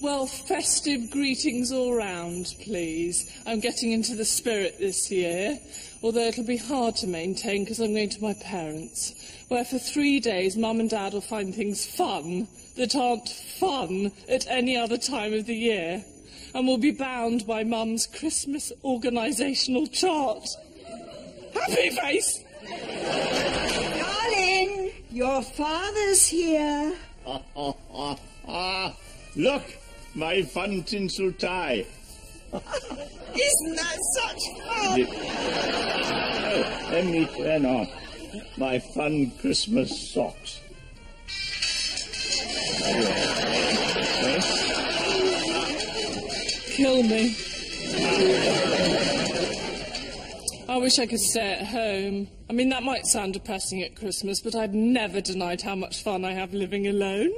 Well, festive greetings all round, please. I'm getting into the spirit this year, although it'll be hard to maintain because I'm going to my parents, where for three days Mum and Dad will find things fun that aren't fun at any other time of the year, and will be bound by Mum's Christmas organisational chart. Happy face! Darling, your father's here. Ah, look, my fun tinsel tie. Isn't that such fun? Oh, let me turn on my fun Christmas socks. Kill me. I wish I could stay at home. I mean, that might sound depressing at Christmas, but I've never denied how much fun I have living alone.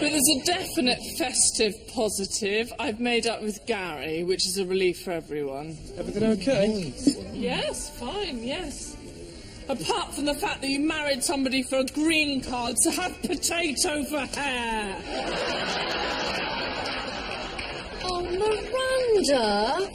But there's a definite festive positive. I've made up with Gary, which is a relief for everyone. Everything okay? Yes, fine, yes. Apart from the fact that you married somebody for a green card to have potato for hair. Oh, Miranda!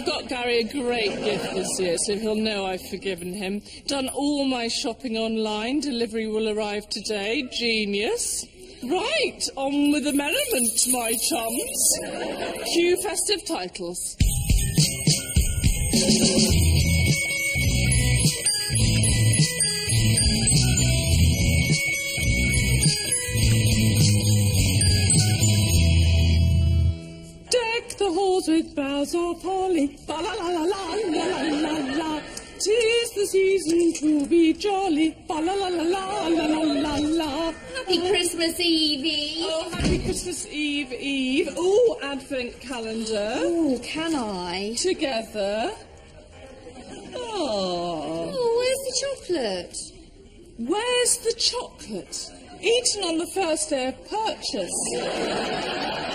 I've got Gary a great gift this year, so he'll know I've forgiven him. Done all my shopping online. Delivery will arrive today. Genius. Right, on with the merriment, my chums. Cue festive titles. The halls with boughs of holly. Ba la la la la la la la la. Tis the season to be jolly. Ba la la la la la la la la. Happy Christmas Eve! Eve. Oh, happy Christmas Eve, Eve. Oh, Advent calendar. Oh, can I? Together. Oh. Oh, where's the chocolate? Where's the chocolate? Eaten on the first day of purchase.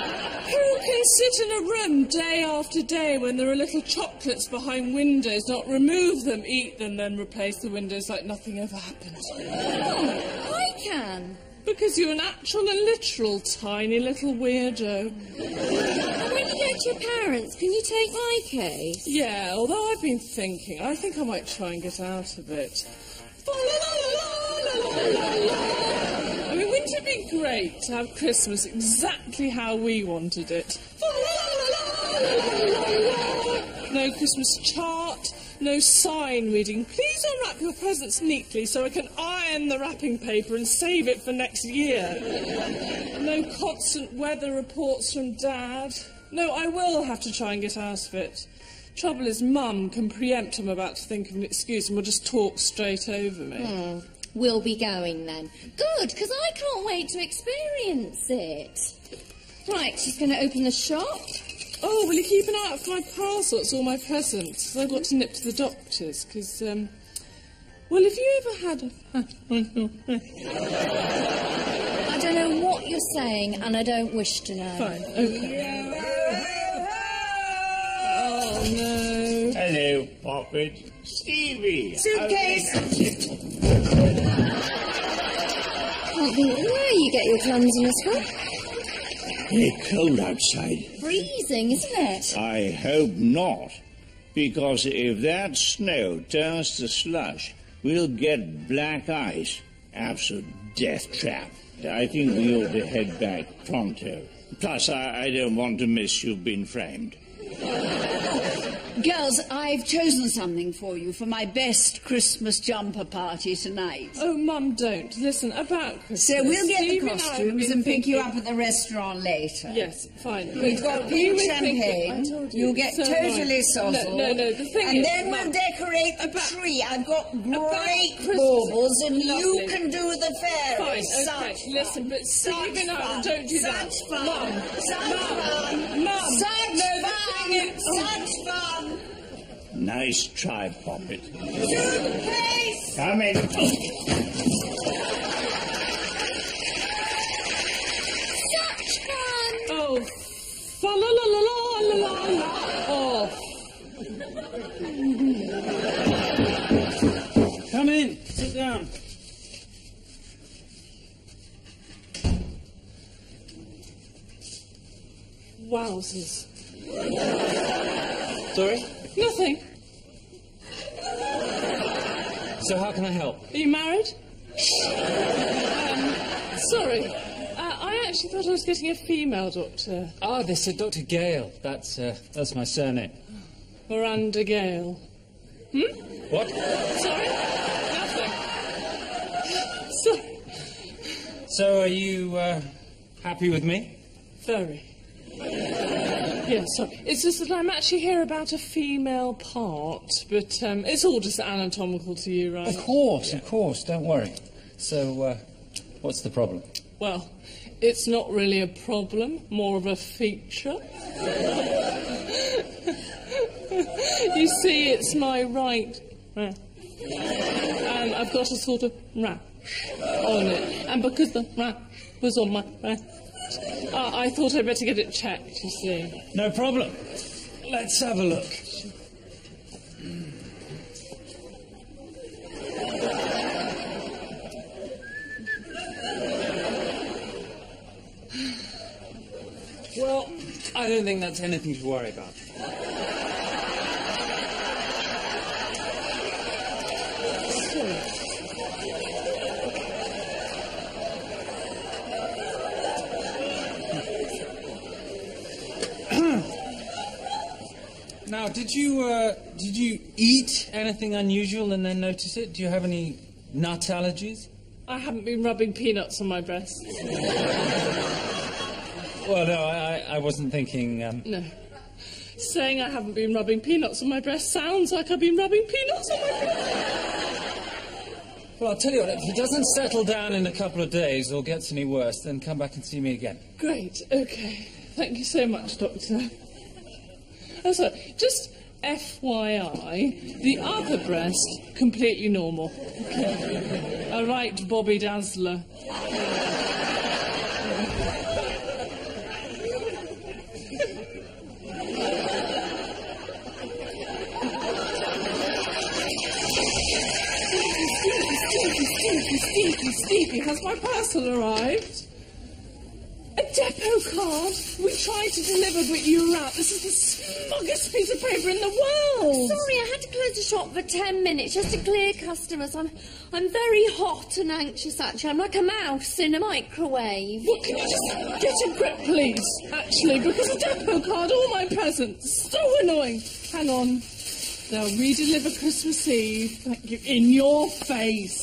Can sit in a room day after day when there are little chocolates behind windows, not remove them, eat them, then replace the windows like nothing ever happened? Oh, I can. Because you're an actual and literal tiny little weirdo. And when you get to your parents, can you take my case? Yeah, although I've been thinking, I think I might try and get out of it. Great to have Christmas exactly how we wanted it? No Christmas chart, no sign reading. Please unwrap your presents neatly so I can iron the wrapping paper and save it for next year. No constant weather reports from Dad. No, I will have to try and get out of it. Trouble is, Mum can preempt I'm about to think of an excuse and will just talk straight over me. Hmm. We'll be going then. Good, because I can't wait to experience it. Right, she's going to open the shop. Oh, will you keep an eye out for my parcel? It's all my presents. 'cause I've got to nip to the doctor's, because, um... Well, have you ever had a... I don't know what you're saying, and I don't wish to know. Fine, okay. Oh, no. Hello, Poppet. Stevie. Suitcase. Can't think where you get your clumsiness from. It's cold outside. Freezing, isn't it? I hope not. Because if that snow turns to slush, we'll get black ice. Absolute death trap. I think we ought to head back pronto. Plus, I, I don't want to miss you being framed. Girls, I've chosen something for you for my best Christmas jumper party tonight. Oh, Mum, don't. Listen, about Christmas... So we'll get the Steve and have costumes been and pick you up at the restaurant later. Yes, fine. We've got pink were thinking- I champagne. you, You'll get so totally sozzled. No, no, no, the thing and is... then Mum, we'll decorate the About- tree. I've got great baubles, and you can do the Fine, fairies. okay, Such listen, fun. but Such Steve and I, don't do that. Such fun. Mum, Such Mum, fun. Mum. Such No, fun such fun. Nice try, Poppet. Toothpaste! Come in. such fun! Oh. La la la la la la la. Oh. Come in. Sit down. Wowzers. Sorry? Nothing. So how can I help? Are you married? um, sorry. Uh, I actually thought I was getting a female doctor. Ah, this is Dr. Gale. That's, uh, that's my surname. Miranda Gale. Hmm? What? Sorry? Nothing. Sorry. So are you, uh, happy with me? Very. Yes, sorry. It's just that I'm actually here about a female part, but um, it's all just anatomical to you, right? Of course, of course. Don't worry. So, uh, what's the problem? Well, it's not really a problem, more of a feature. you see, it's my right. And I've got a sort of rash on it. And because the rash was on my breast, uh, I thought I'd better get it checked, you see. No problem. Let's have a look. Well, I don't think that's anything to worry about. Now, did you uh, did you eat anything unusual and then notice it? Do you have any nut allergies? I haven't been rubbing peanuts on my breast. Well, no, I, I- wasn't thinking. Um, No. Saying I haven't been rubbing peanuts on my breast sounds like I've been rubbing peanuts on my breast. well, I'll tell you what. If it doesn't settle down in a couple of days or gets any worse, then come back and see me again. Great, okay. Thank you so much, Doctor. Oh, just FYI, the other breast, completely normal. All right, Bobby Dazzler. Stevie, Stevie, Stevie, Stevie, Stevie, has my parcel arrived? Depot oh, card? We tried to deliver, but you were out. This is the smuggest piece of paper in the world. Sorry, I had to close the shop for ten minutes just to clear customers. I'm, I'm very hot and anxious, actually. I'm like a mouse in a microwave. What, can you just get a grip, please? Actually, because the depot card, all my presents. So annoying. Hang on. They'll redeliver Christmas Eve. Thank you. In your face.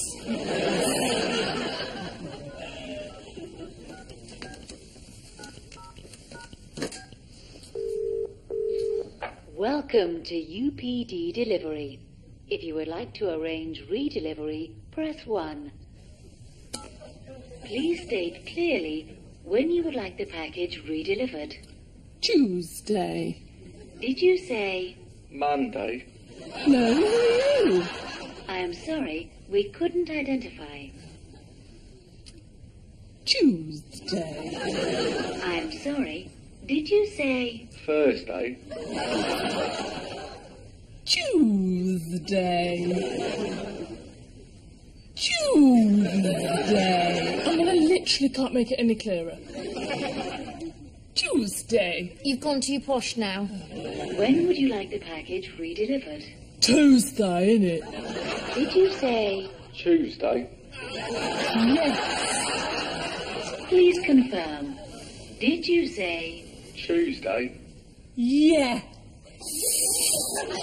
Welcome to UPD Delivery. If you would like to arrange redelivery, press 1. Please state clearly when you would like the package redelivered. Tuesday. Did you say, Monday. No, who are you? I am sorry, we couldn't identify? Tuesday. I am sorry, did you say, Thursday. Tuesday. Tuesday. Oh, I mean, I literally can't make it any clearer. Tuesday. You've gone too posh now. when would you like the package redelivered? Tuesday, innit? Did you say, Tuesday. Yes. please confirm? Did you say, Tuesday. Yeah.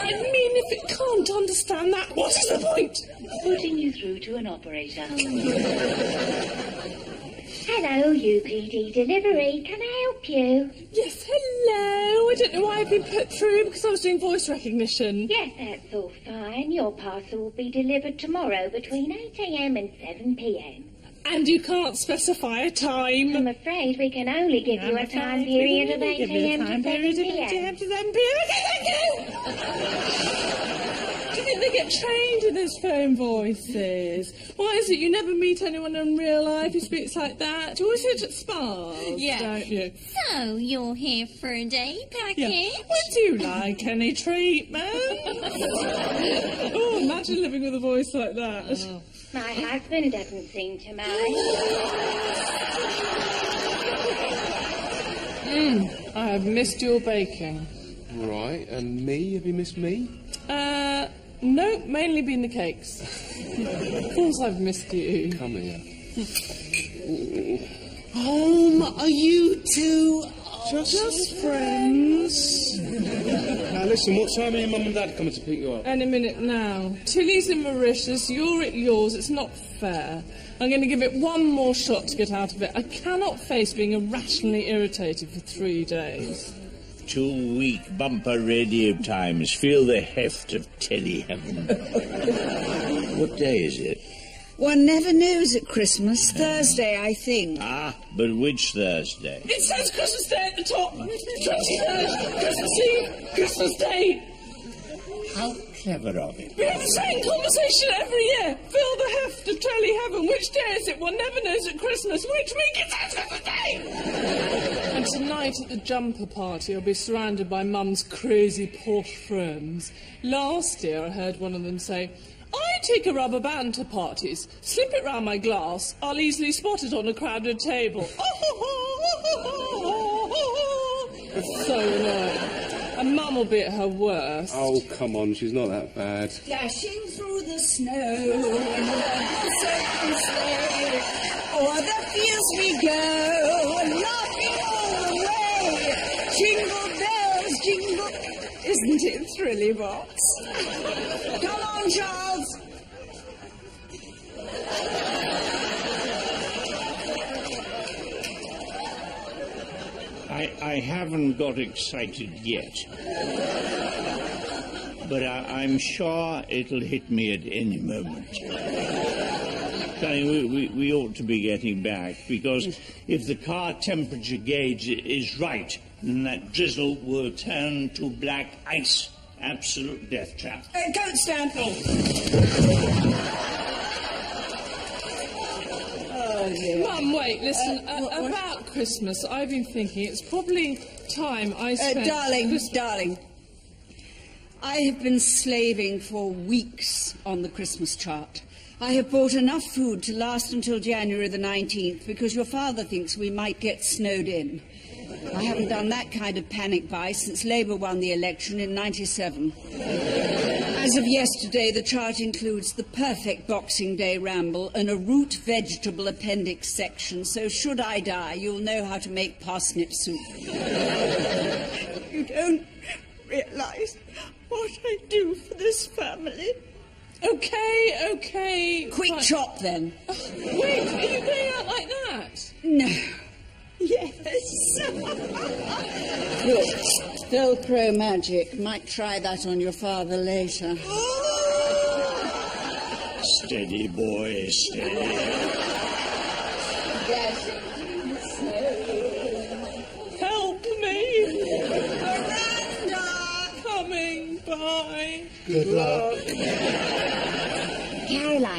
I mean, if it can't understand that, what is the point? putting you through to an operator? Hello, UPD Delivery. Can I help you? Yes, hello. I don't know why I've been put through because I was doing voice recognition. Yes, that's all fine. Your parcel will be delivered tomorrow between 8am and 7pm. And you can't specify a time. I'm afraid we can only give you a time period of 8am to 7pm. to 7 p.m. Do you think they get trained in those phone voices? Why is it you never meet anyone in real life who speaks like that? Do you always hear it at spas? Yeah. Don't you? So, you're here for a day package? Yeah. Would you like any treatment? oh, imagine living with a voice like that. Oh. My husband doesn't seem to mind. Mm, I have missed your baking. Right, and me? Have you missed me? Uh, no, mainly been the cakes. of course I've missed you. Come here. Home, are you two? Just, Just friends. Now listen, what time are your mum and dad coming to pick you up? Any minute now. Tilly's in Mauritius, you're at yours. It's not fair. I'm going to give it one more shot to get out of it. I cannot face being irrationally irritated for three days. Two week bumper radio times. Feel the heft of telly heaven. what day is it? One never knows at Christmas. Thursday, I think. Ah, but which Thursday? It says Christmas Day at the top. 23rd, Christmas Eve, Christmas Day. How clever of him. We have the same conversation every year. Fill the heft of telly heaven. Which day is it? One never knows at Christmas. Which week is it? Christmas Day? and tonight at the jumper party, I'll be surrounded by Mum's crazy posh friends. Last year, I heard one of them say, I take a rubber band to parties, slip it round my glass, I'll easily spot it on a crowded table. It's so annoying. And Mum will be at her worst. Oh, come on, she's not that bad. Dashing through the snow in the certain sleigh. O'er the fields we go, laughing all the way. Jingle bells, jingle. Isn't it thrilly, Box? Come on, Charles. I, I haven't got excited yet. But I, I'm sure it'll hit me at any moment. Sonny, we, we, we ought to be getting back because if the car temperature gauge is right, then that drizzle will turn to black ice. Absolute death trap. Uh, don't stand. Oh, dear. Mum, wait, listen. Uh, uh, what- what- about Christmas, I've been thinking it's probably time I Uh, spent. darling, darling. I have been slaving for weeks on the Christmas chart. I have bought enough food to last until January the 19th because your father thinks we might get snowed in. I haven't done that kind of panic buy since Labour won the election in 97. As of yesterday, the chart includes the perfect Boxing Day ramble and a root vegetable appendix section, so should I die, you'll know how to make parsnip soup. You don't realise what I do for this family. Okay, okay. Quick chop then. Wait, are you going out like that? No. Yes. Look, Velcro magic. Might try that on your father later. Steady, boy, steady. Help me! Miranda! Coming, bye. Good luck.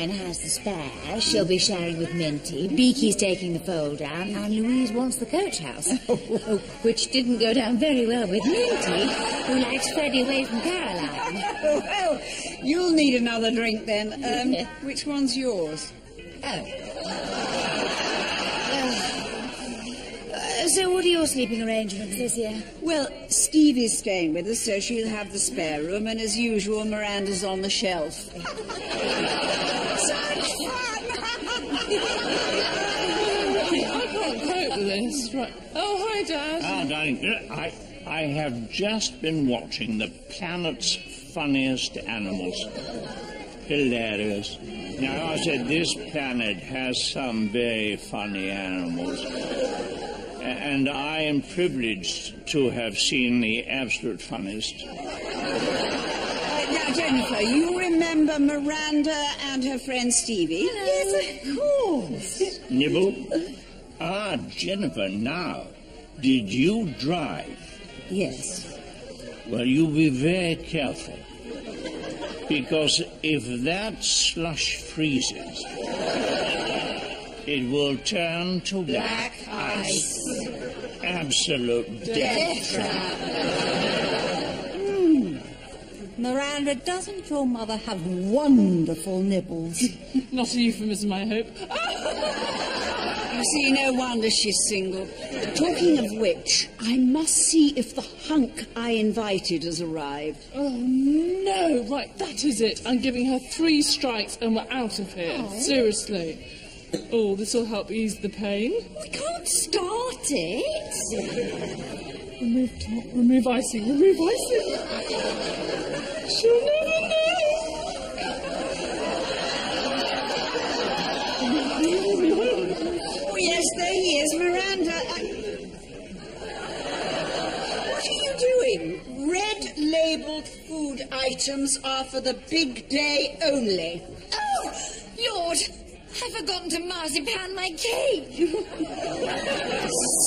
Caroline has the spare. She'll be sharing with Minty. Beaky's taking the fold down, and Louise wants the coach house. Oh, which didn't go down very well with Minty, who likes Freddie away from Caroline. well, you'll need another drink then. Um, which one's yours? Oh. Uh, so, what are your sleeping arrangements this year? Well, Stevie's staying with us, so she'll have the spare room, and as usual, Miranda's on the shelf. I can't cope with. Right. Oh, hi, Dad. Ah, darling, I, I have just been watching the planet's funniest animals. Hilarious. Now, I said this planet has some very funny animals. And I am privileged to have seen the absolute funniest. Uh, now, Jennifer, you remember Miranda and her friend Stevie? Yes, of course. Nibble? Ah, Jennifer, now, did you drive? Yes. Well, you be very careful. Because if that slush freezes, it will turn to black, ice. Absolute death, trap. Miranda, doesn't your mother have wonderful nibbles? Not a euphemism, I hope. You see, no wonder she's single. Talking of which, I must see if the hunk I invited has arrived. Oh, no. Right, that is it. I'm giving her three strikes and we're out of here. Seriously. Oh, this will help ease the pain. We can't start it. Remove top, remove icing, remove icing. She'll never Oh, yes, there he is, Miranda. I... What are you doing? Red labelled food items are for the big day only. Oh, Lord, I've forgotten to marzipan my cake.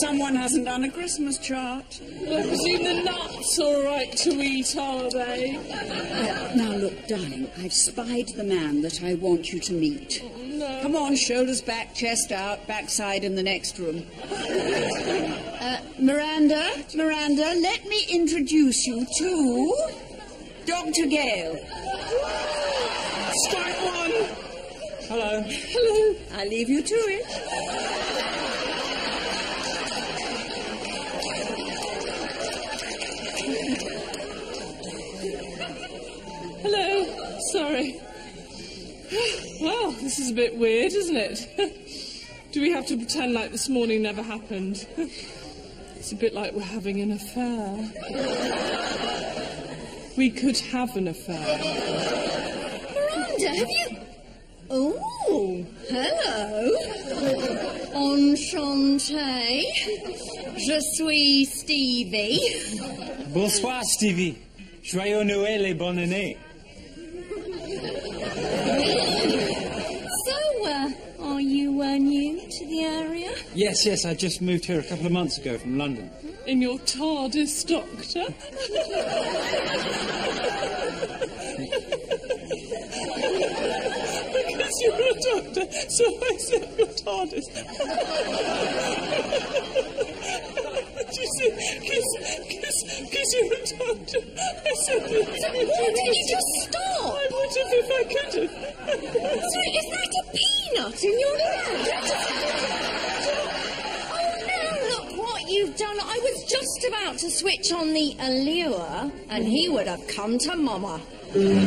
Someone hasn't done a Christmas chart. know. I presume the nuts are all right to eat, are they? Uh, now, look, darling, I've spied the man that I want you to meet. no. Come on, shoulders back, chest out, backside in the next room. Uh, Miranda, Miranda, let me introduce you to Dr. Gale. Strike one. Hello. Hello. I leave you to it. Hello. Sorry. Well, this is a bit weird, isn't it? Do we have to pretend like this morning never happened? It's a bit like we're having an affair. We could have an affair. Miranda, have you... Oh, hello. Enchanté. Je suis Stevie. Bonsoir, Stevie. Joyeux Noël et bonne année. So, uh, are you uh, new to the area? Yes, yes, I just moved here a couple of months ago from London. In your TARDIS, Doctor? because you're a doctor, so I said your TARDIS. You see? Because you're a doctor, I said Why did you just stop? I would have if I could have. So is that a peanut in your hand? What. I was just about to switch on the allure and he would have come to Mama. Everybody,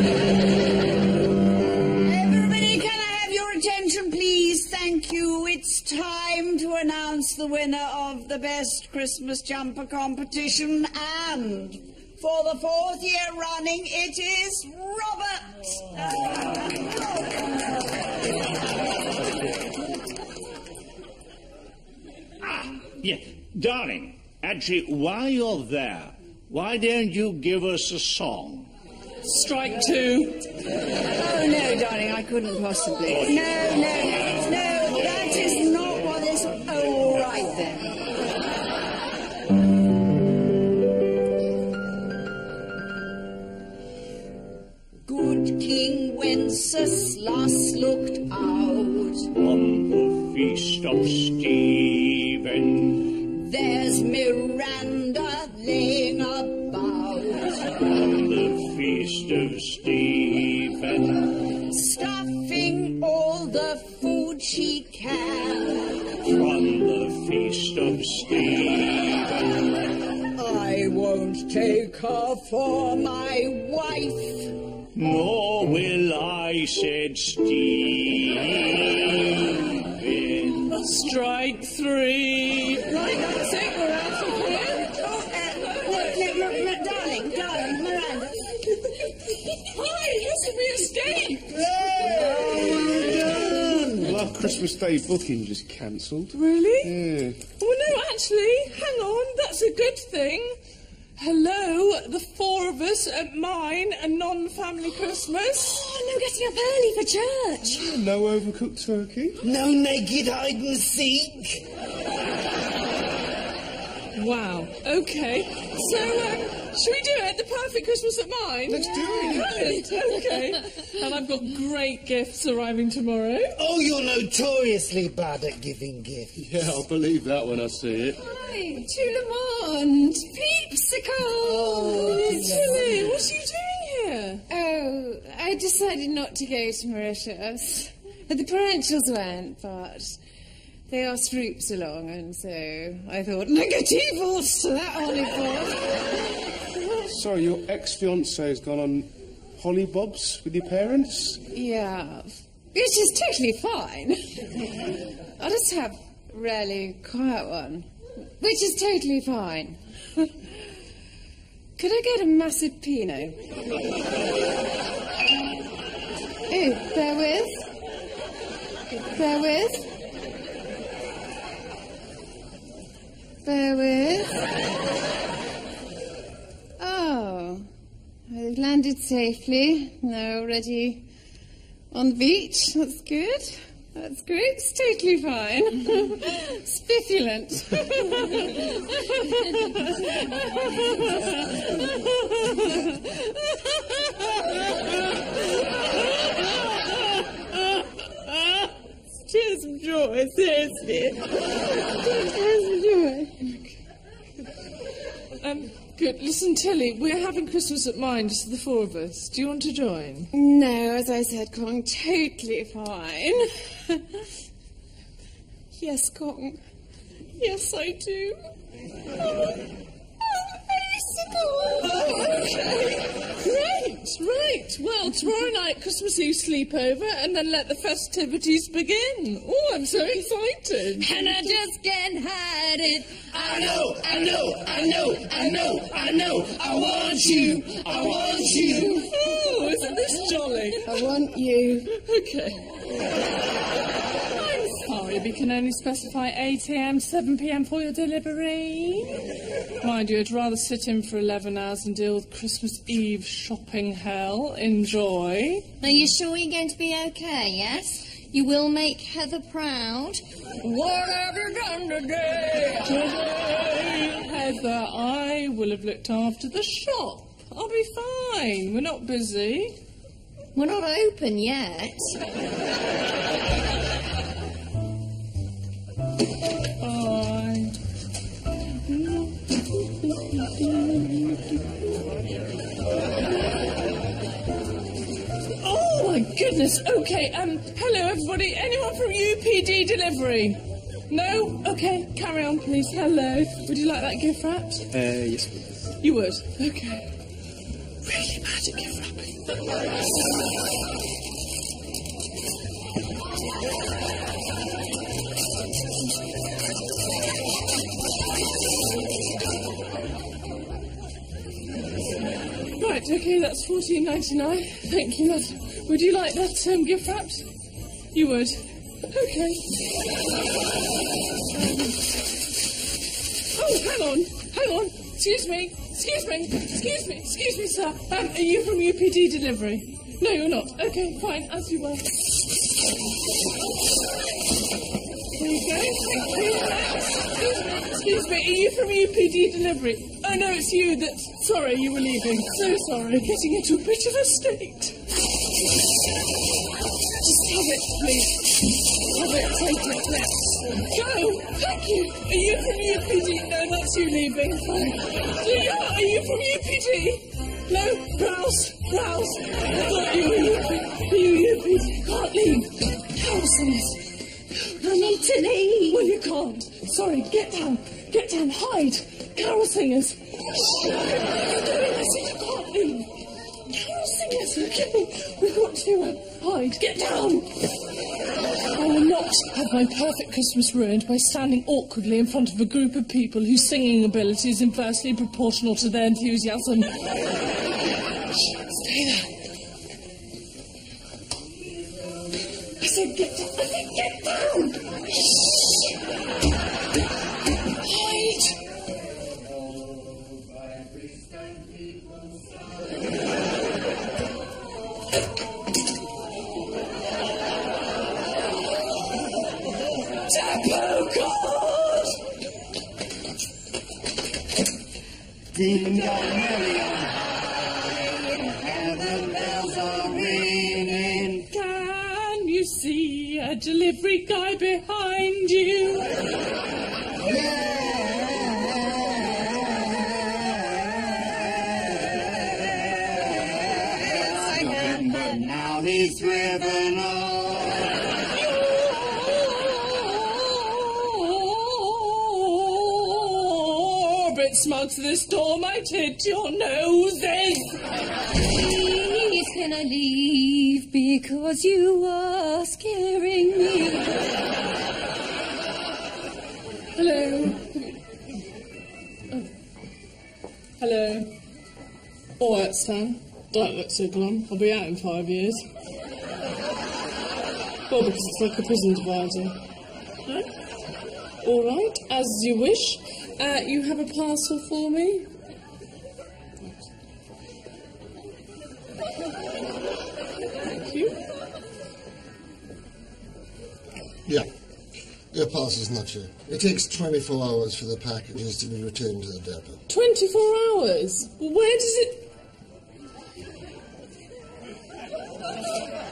can I have your attention, please? Thank you. It's time to announce the winner of the Best Christmas Jumper competition. And for the fourth year running, it is Robert. Yeah, darling, actually, while you're there, why don't you give us a song? Strike two. Oh, no, darling, I couldn't possibly. Oh, no, no, no, that is not what this. Oh, right then. Good King Wenceslas looked out. On the feast of Stephen, There's Miranda laying about. on the feast of Stephen, Stuffing all the food she can. from the feast of Stephen, I won't take her for my wife. nor will I, said Stephen. Strike three. Right, that's it. We're out of here. Oh, uh, look, look, look, look, darling, darling, Miranda. Hi, listen, we escaped. Well, our Christmas Day booking just cancelled. Really? Yeah. Oh, no, actually, hang on, that's a good thing. Hello, the four of us at mine, a non-family Christmas. Oh, no getting up early for church. No overcooked turkey? No naked hide and seek. Wow, okay. So, um, should we do it? The perfect Christmas at mine? Let's do it. Brilliant, okay. and I've got great gifts arriving tomorrow. Oh, you're notoriously bad at giving gifts. Yeah, I'll believe that when I see it. Hi, to Le Monde, Peepsicle. Oh, Tilly, what are you doing here? Oh, I decided not to go to Mauritius. But the parentals went, but they asked Roops along, and so I thought, negativos to that Hollywood. Sorry, your ex-fiancé has gone on hollybobs with your parents? yeah, which is totally fine. I'll just have a really quiet one, which is totally fine. Could I get a massive Pinot? Oh, bear with. Bear with. Oh, they've landed safely. They're already on the beach. That's good. That's great. It's totally fine. Spiffulent. Tears of joy, seriously. Tears of joy. Um, good. Listen, Tilly, we're having Christmas at mine, just the four of us. Do you want to join? No, as I said, Kong, totally fine. yes, Kong. Yes, I do. Great, right. Well, tomorrow night, Christmas Eve sleepover, and then let the festivities begin. Oh, I'm so excited. And I just can't hide it. I know, I know, I know, I know, I know. I want you. I want you. Oh, isn't this jolly? I want you. Okay. We can only specify 8 a.m., 7 p.m. for your delivery. Mind you, I'd rather sit in for 11 hours and deal with Christmas Eve shopping hell. Enjoy. Are you sure you're going to be okay, yes? You will make Heather proud. What have you done today? Today, Heather, I will have looked after the shop. I'll be fine. We're not busy. We're not open yet. Oh my goodness. Okay. Um. Hello, everybody. Anyone from UPD delivery? No. Okay. Carry on, please. Hello. Would you like that gift wrapped? Uh, yes, please. You would. Okay. Really bad at gift wrapping. Right, okay, that's fourteen ninety nine. Thank you. That's, would you like that um, gift wrapped? You would. Okay. Oh, hang on, hang on. Excuse me, excuse me, excuse me, excuse me, sir. Um, are you from UPD delivery? No, you're not. Okay, fine, as you were. There you go. Thank you. Excuse me. Are you from UPD delivery? Oh no, it's you. That's sorry, you were leaving. So sorry. Getting into a bit of a state. Just have it, please. Have it. Take it. Yes. Go. Thank you. Are you from UPD? No, that's you leaving. Fine. Are you from UPD? No, Rouse, Rouse. I thought you were UPD. Are you UPD? Can't leave. Houses. I need to leave. Well, you can't. Sorry, get down. Get down. Hide. Carol singers. Are doing? I said you can't leave. Carol singers, okay? We've got to uh, hide. Get down. I will not have my perfect Christmas ruined by standing awkwardly in front of a group of people whose singing ability is inversely proportional to their enthusiasm. Stay there. I said get down. I said get down. Ding dong, merry on high, and the bells are ringing. Can you see a delivery guy behind you? Smugs this door might hit your noses. Please, can I leave because you are scaring me? Hello. Oh. Hello. All right, Stan. Don't look so glum. I'll be out in five years. Well, because it's like a prison divider. Right? All right, as you wish. Uh, you have a parcel for me? Thank you. Yeah. Your parcel's not here. It takes 24 hours for the packages to be returned to the depot. 24 hours? Where does it.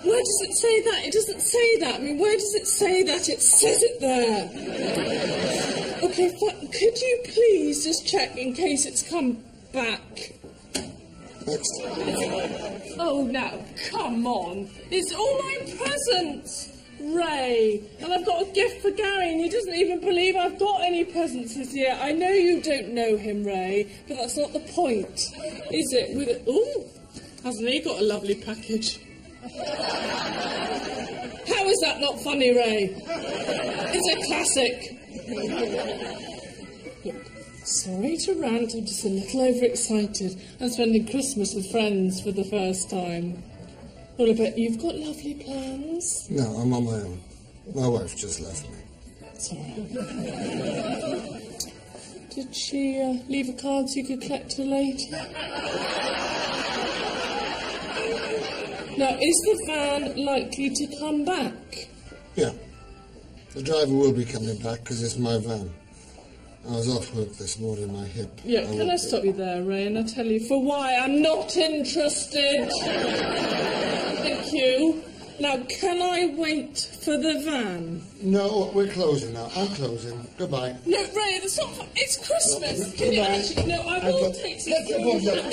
Where does it say that? It doesn't say that. I mean, where does it say that? It says it there. Okay, could you please just check in case it's come back? Oh, now, come on. It's all my presents, Ray. And I've got a gift for Gary, and he doesn't even believe I've got any presents this year. I know you don't know him, Ray, but that's not the point, is it? With it. Ooh, hasn't he got a lovely package? How is that not funny, Ray? It's a classic. Sorry to rant, I'm just a little overexcited. I'm spending Christmas with friends for the first time. Well, I bet you've got lovely plans. No, I'm on my own. My wife just left me. Sorry. Did she uh, leave a card so you could collect her later? Now, is the van likely to come back? Yeah. The driver will be coming back because it's my van. I was off work this morning, my hip. Yeah, I can I be- stop you there, Ray, and I tell you for why I'm not interested? Thank you. Now, can I wait for the van? No, we're closing now. I'm closing. Goodbye. No, Ray, that's not. fu- It's Christmas. Can you Goodbye. actually? No, I I've will got- take Get the some. wood up.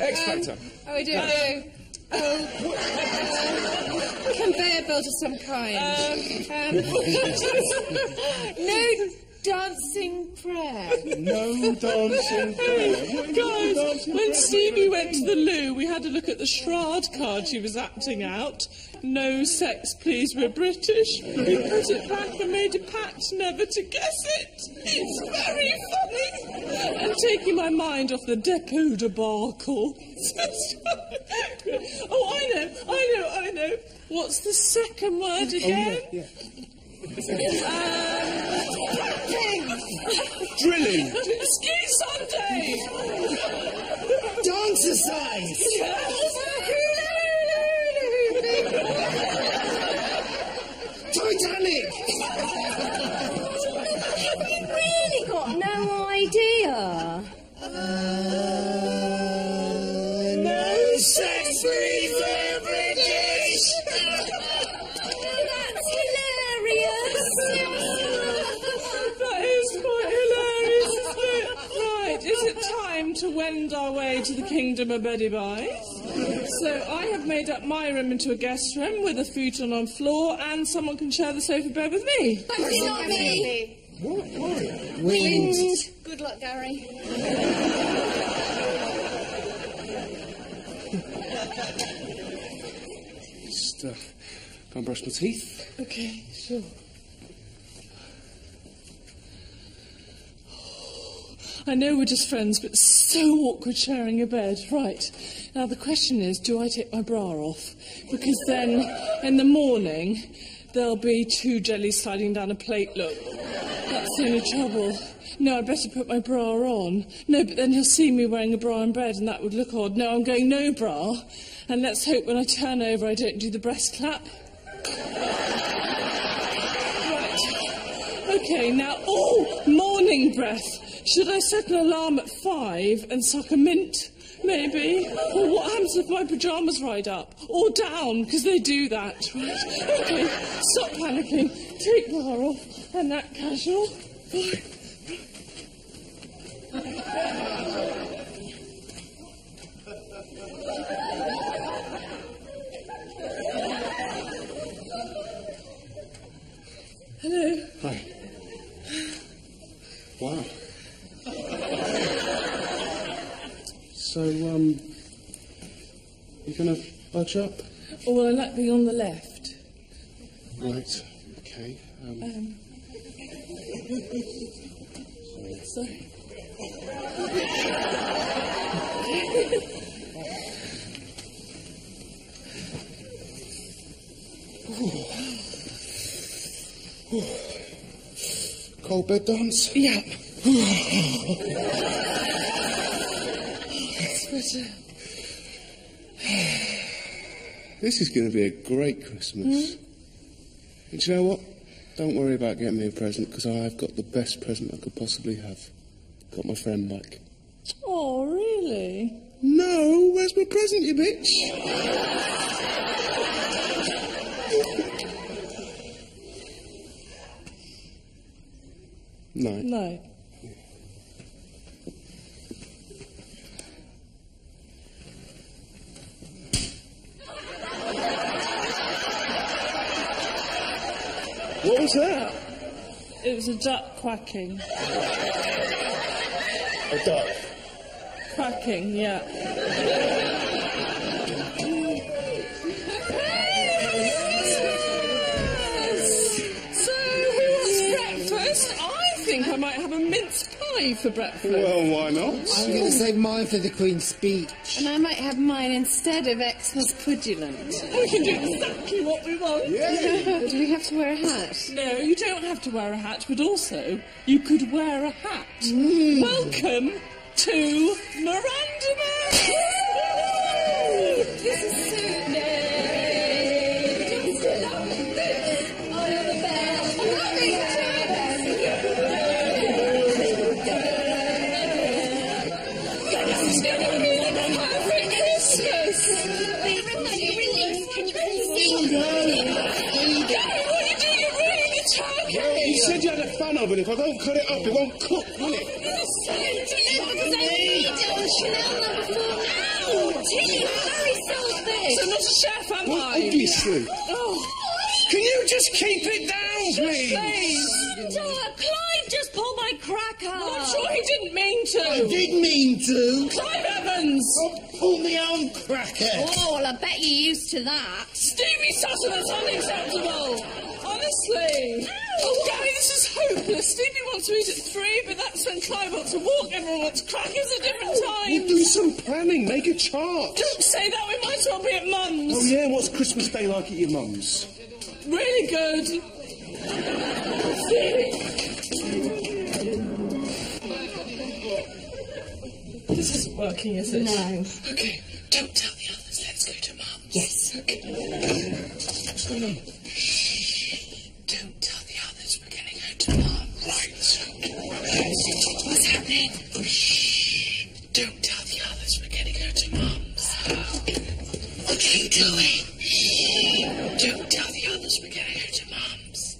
X Factor. Oh, I don't know. Oh, conveyor belt of some kind. Um, no dancing prayer. No dancing prayer. Guys, when Stevie went to the loo, we had a look at the Shroud card she was acting out. No sex, please, we're British. We put it back and made a pact never to guess it. It's very funny. And taking my mind off the depot debacle. oh, I know, I know, I know. What's the second word again? Um, Drilling. Ski Sunday! Dancercise! Titanic! You've really got no idea. No sex, please, we're British! That's hilarious. That is quite hilarious, isn't it? Right, is it time to wend our way to the kingdom of Betty So I have made up my room into a guest room with a futon on floor, and someone can share the sofa bed with me. Thanks, not me. What? Wind. Good luck, Gary. Just uh, go and brush my teeth. Okay, sure. I know we're just friends, but it's so awkward sharing a bed. Right. Now, the question is do I take my bra off? Because then, in the morning, there'll be two jellies sliding down a plate. Look, that's the only trouble. No, I'd better put my bra on. No, but then he'll see me wearing a bra in bed, and that would look odd. No, I'm going no bra. And let's hope when I turn over, I don't do the breast clap. Right. Okay, now, oh, morning breath. Should I set an alarm at five and suck a mint? Maybe. Or what happens if my pyjamas ride up? Or down, because they do that, right? Okay, stop panicking. Take bra off, and that casual. Hello. Hi. Wow. so, um, you gonna budge up? Oh, well, I like being on the left. Right. Cold bed dance? Yeah. This is going to be a great Christmas. Hmm? And do you know what? Don't worry about getting me a present because I've got the best present I could possibly have. Got my friend back. Oh, really? No, where's my present, you bitch? No. No. What was that? It was a duck quacking. A duck. Quacking, yeah. Pie for breakfast. Well, why not? I'm going to save mine for the Queen's speech. And I might have mine instead of Xmas pudulant. We can do exactly what we want. But do we have to wear a hat? No, you don't have to wear a hat, but also you could wear a hat. Mm. Welcome to Mirandaman! Oven. If I don't cut it up, it won't cook, will it? So not a chef, am Well, I? obviously. Oh, Can you just keep it down, please? please! Clive just pulled my cracker. I'm sure he didn't mean to. I did mean to. Clive Evans! Oh, pull me own cracker. Oh, well, I bet you're used to that. Stevie Sutton, that's unacceptable! Honestly! Oh, Gary, this is hopeless. Stevie wants to eat at three, but that's when Clive wants to walk. Everyone wants crackers at different times. We'll times. do some planning. Make a chart. Don't say that, we might as well be at Mum's. Oh, yeah, what's Christmas Day like at your mum's? Really good. This isn't working, is it? No. Okay, don't tell the others. Let's go to Mum's. Yes. Okay. What's going on? Doing? Shh. Don't tell the others we're going to go to Mum's.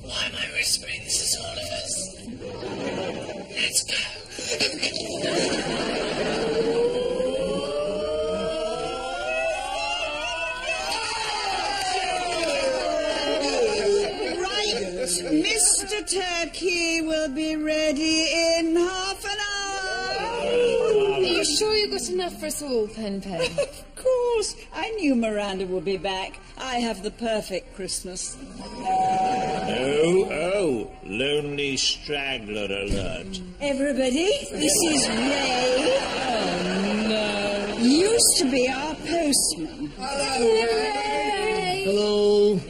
Why am I whispering? This is all of us. Let's go. Right, Mr. Turkey will be ready in half an hour. Are you sure you got enough for us all, Pen Pen? Of course, I knew Miranda will be back. I have the perfect Christmas. Oh, oh, lonely straggler alert. Everybody, this is Ray. Oh, no. Used to be our postman. Hello.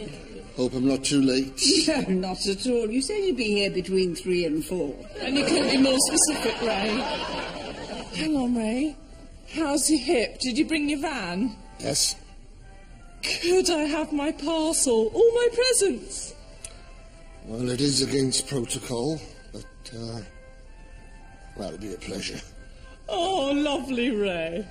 Hope I'm not too late. No, not at all. You said you'd be here between three and four. And you couldn't be more specific, Ray. Hang on, Ray. How's your hip? Did you bring your van? Yes. Could I have my parcel? All my presents? Well, it is against protocol, but, uh, well, it'd be a pleasure. Oh, lovely, Ray.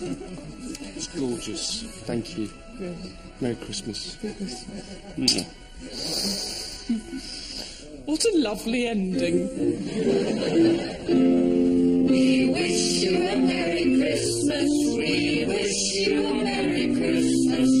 It's gorgeous. Thank you. Merry Christmas. What a lovely ending. We wish you a Merry Christmas. We wish you a Merry Christmas.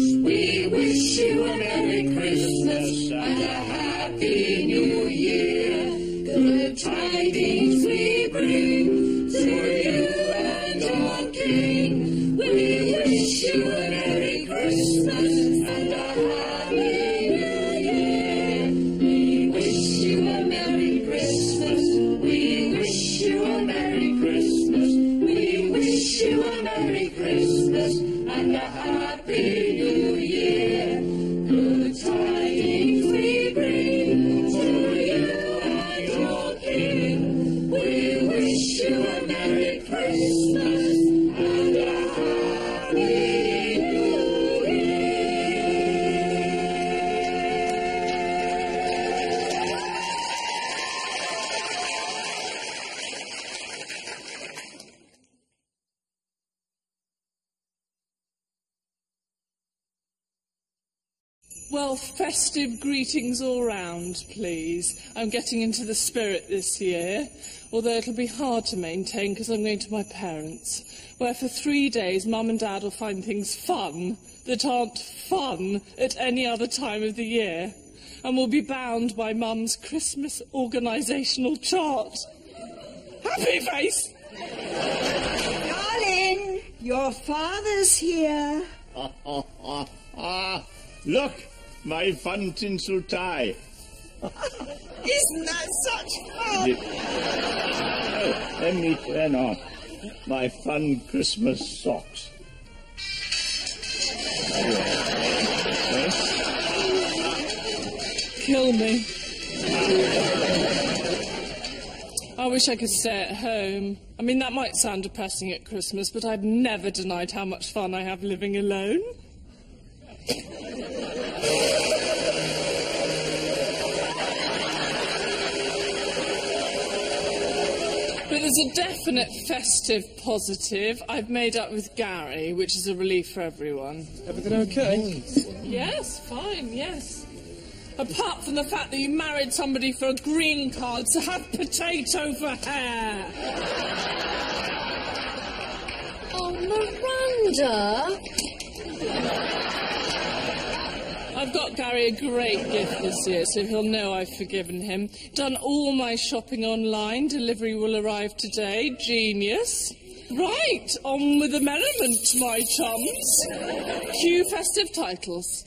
Christmas and a Happy New Year. Festive greetings all round, please. I'm getting into the spirit this year, although it'll be hard to maintain because I'm going to my parents, where for three days Mum and Dad will find things fun that aren't fun at any other time of the year, and will be bound by Mum's Christmas organisational chart. Happy face! Darling, your father's here. Ah, look, my fun tinsel tie. Isn't that such fun? Oh, let me turn on my fun Christmas socks. Kill me. I wish I could stay at home. I mean, that might sound depressing at Christmas, but I've never denied how much fun I have living alone. But there's a definite festive positive. I've made up with Gary, which is a relief for everyone. Everything okay? Yes, fine, yes. Apart from the fact that you married somebody for a green card to have potato for hair. Oh, Miranda! I've got Gary a great gift this year, so he'll know I've forgiven him. Done all my shopping online. Delivery will arrive today. Genius. Right, on with the merriment, my chums. Cue festive titles.